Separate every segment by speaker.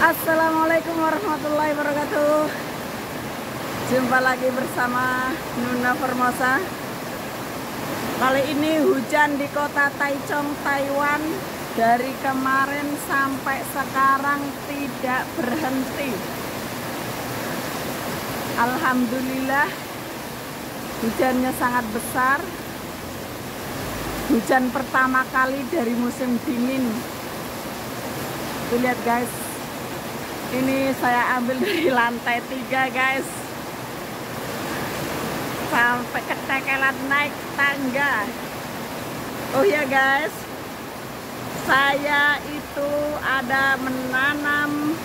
Speaker 1: Assalamualaikum warahmatullahi wabarakatuh. Jumpa lagi bersama Nuna Formosa. Kali ini hujan di kota Taichung, Taiwan Dari kemarin sampai sekarang tidak berhenti. Alhamdulillah Hujannya sangat besar. Hujan pertama kali dari musim dingin. Lihat guys ini saya ambil dari lantai tiga guys. Sampai ketekelan naik tangga. Oh ya guys. Saya itu ada menanam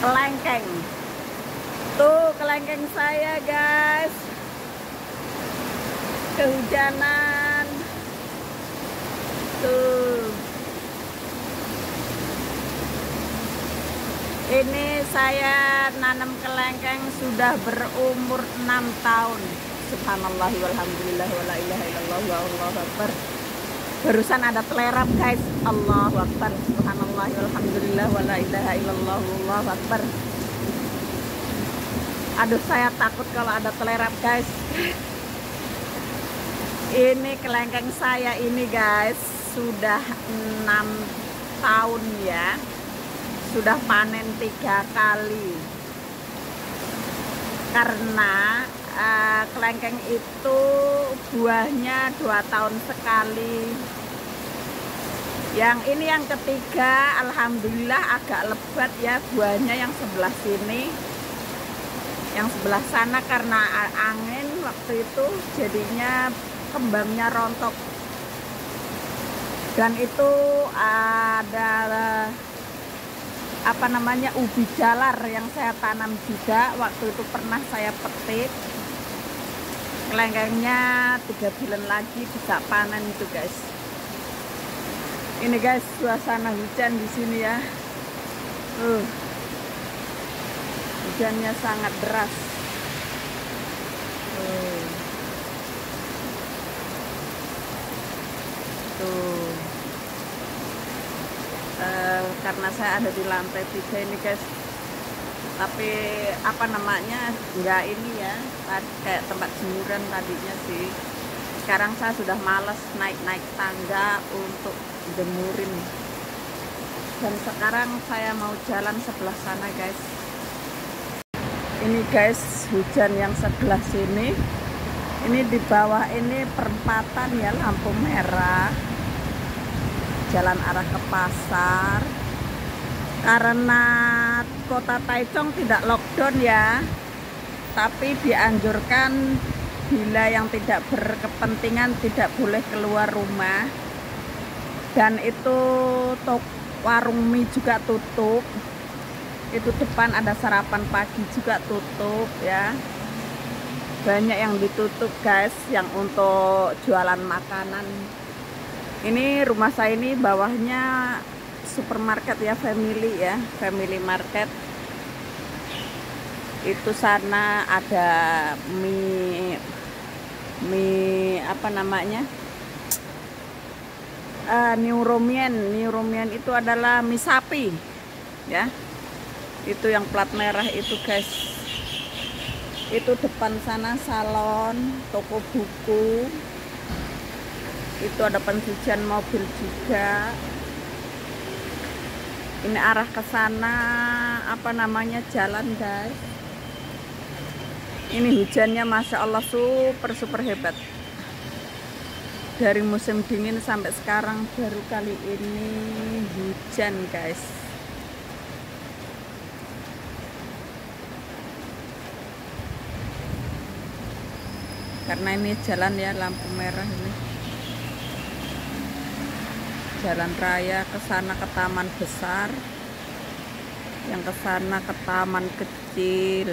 Speaker 1: kelengkeng. Tuh kelengkeng saya guys. Kehujanan. Tuh Ini saya nanam kelengkeng sudah berumur 6 tahun. Subhanallah walhamdulillah wala ilaha illallah wa Allah akbar. Barusan ada telerap guys. Allah akbar. Subhanallah walhamdulillah wala ilaha illallah wa Allah akbar. Aduh saya takut kalau ada telerap guys. ini kelengkeng saya ini guys sudah 6 tahun ya sudah panen tiga kali. Karena uh, kelengkeng itu buahnya dua tahun sekali. Yang ini yang ketiga Alhamdulillah agak lebat ya buahnya yang sebelah sini. Yang sebelah sana karena angin waktu itu jadinya kembangnya rontok. Dan itu ada apa namanya ubi jalar yang saya tanam juga. Waktu itu pernah saya petik. Kelengkengnya tiga bulan lagi bisa panen itu guys. Ini guys suasana hujan di sini ya. Uh, hujannya sangat deras. Uh. tuh uh, karena saya ada di lantai tiga ini guys. Tapi apa namanya enggak ini ya kayak tempat jemuran tadinya sih. Sekarang saya sudah males naik-naik tangga untuk jemurin. Dan sekarang saya mau jalan sebelah sana guys. Ini guys hujan yang sebelah sini. Ini di bawah ini perempatan ya lampu merah. Jalan arah ke pasar karena kota Taichung tidak lockdown ya tapi dianjurkan bila yang tidak berkepentingan tidak boleh keluar rumah. Dan itu tok warung mie juga tutup. Itu depan ada sarapan pagi juga tutup ya. Banyak yang ditutup guys yang untuk jualan makanan. Ini rumah saya ini bawahnya supermarket ya family ya family market. Itu sana ada mie mie apa namanya? Uh, neuromian neuromian itu adalah mie sapi ya. Itu yang plat merah itu guys. Itu depan sana salon toko buku. Itu ada pencucian mobil juga ini arah ke sana apa namanya jalan guys. Ini hujannya Masya Allah super super hebat. Dari musim dingin sampai sekarang baru kali ini hujan guys. Karena ini jalan ya lampu merah ini jalan raya ke sana ke taman besar yang ke sana ke taman kecil.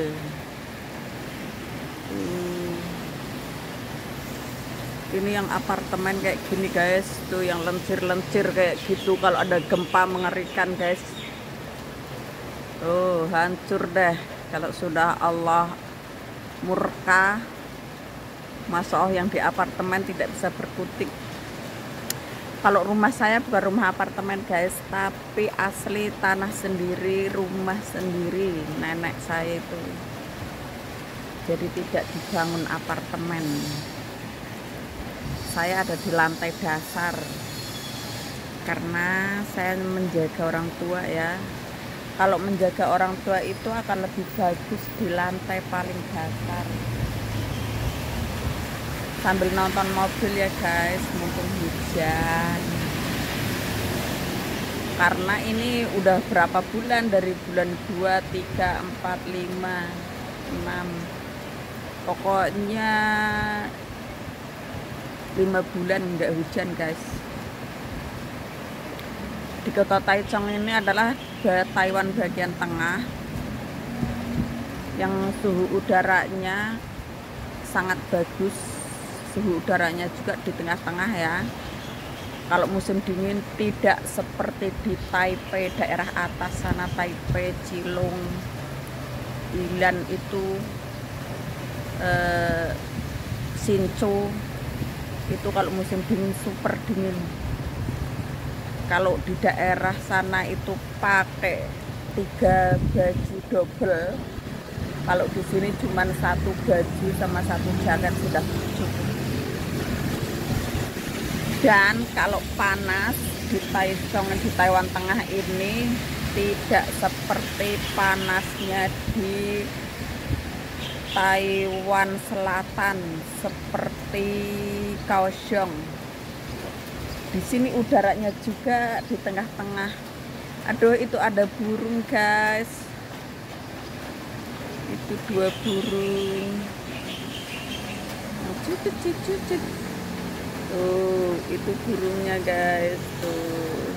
Speaker 1: Hmm. ini yang apartemen kayak gini guys. Tuh yang lencir-lencir kayak gitu. Kalau ada gempa mengerikan guys. Tuh hancur deh. Kalau sudah Allah murka Allah yang di apartemen tidak bisa berkutik kalau rumah saya bukan rumah apartemen guys tapi asli tanah sendiri rumah sendiri nenek saya itu. Jadi tidak dibangun apartemen. Saya ada di lantai dasar. Karena saya menjaga orang tua ya. Kalau menjaga orang tua itu akan lebih bagus di lantai paling dasar sambil nonton mobil ya guys. Mumpung hujan. Karena ini udah berapa bulan? Dari bulan 2 3 4 5 6 pokoknya 5 bulan enggak hujan guys. Di kota Taichung ini adalah Taiwan bagian tengah. Yang suhu udaranya sangat bagus suhu udaranya juga di tengah-tengah ya. Kalau musim dingin tidak seperti di Taipei daerah atas sana Taipei, Cilung, Ilan itu eh, Sinchu itu kalau musim dingin super dingin. Kalau di daerah sana itu pakai tiga baju double. Kalau di sini cuma satu baju sama satu jaket sudah cukup dan kalau panas di Taichung di Taiwan Tengah ini tidak seperti panasnya di Taiwan Selatan seperti Kaohsiung. Di sini udaranya juga di tengah-tengah. Aduh itu ada burung guys. Itu dua burung. Cucuk cucuk cucuk tuh itu burungnya guys tuh.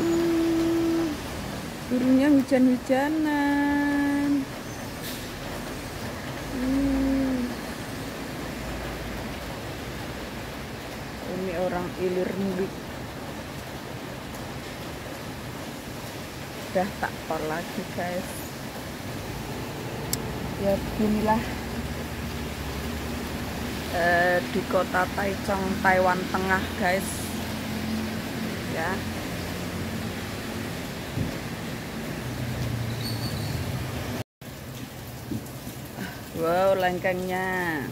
Speaker 1: Uh, burungnya hujan-hujanan. Hmm. ini orang ilir mudik udah tak pol lagi guys. Ya beginilah eh, di kota Taichung Taiwan Tengah guys. Ya. Wow lengkengnya.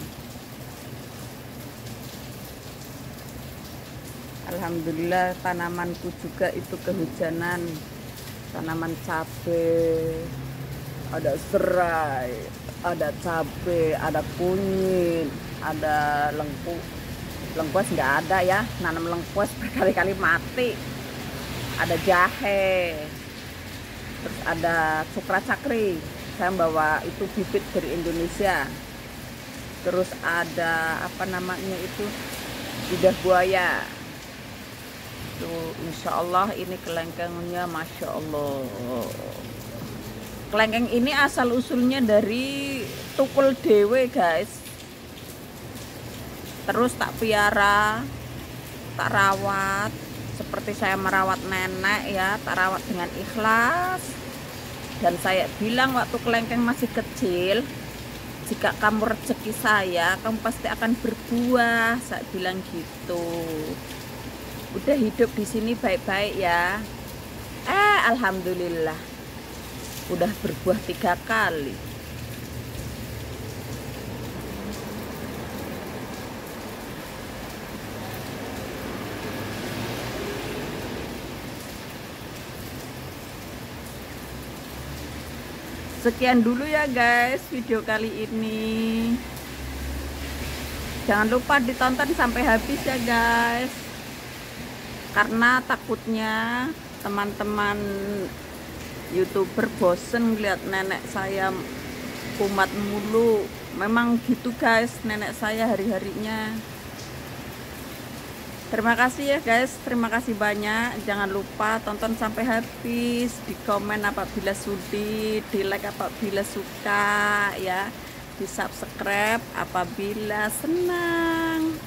Speaker 1: Alhamdulillah tanamanku juga itu kehujanan. Tanaman cabai ada serai ada cabai ada kunyit ada lengku. Lengkuas nggak ada ya. Nanam lengkuas berkali-kali mati. Ada jahe. Terus ada coklat cakri. Saya bawa itu bibit dari Indonesia. Terus ada apa namanya itu? Lidah buaya. Tuh insya Allah ini kelengkengnya masya Allah. Kelengkeng ini asal usulnya dari tukul dewe guys terus tak piara tak rawat. Seperti saya merawat nenek ya tak rawat dengan ikhlas. Dan saya bilang waktu kelengkeng masih kecil jika kamu rezeki saya kamu pasti akan berbuah. Saya bilang gitu. Udah hidup di sini baik-baik ya. Eh alhamdulillah. Udah berbuah tiga kali sekian dulu ya guys video kali ini. Jangan lupa ditonton sampai habis ya guys. Karena takutnya teman-teman youtuber bosen lihat nenek saya kumat mulu. Memang gitu guys nenek saya hari-harinya Terima kasih ya guys, terima kasih banyak. Jangan lupa tonton sampai habis, di komen apabila sudi, di like apabila suka ya, di subscribe apabila senang.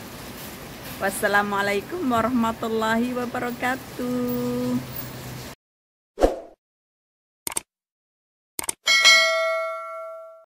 Speaker 1: Wassalamualaikum warahmatullahi wabarakatuh.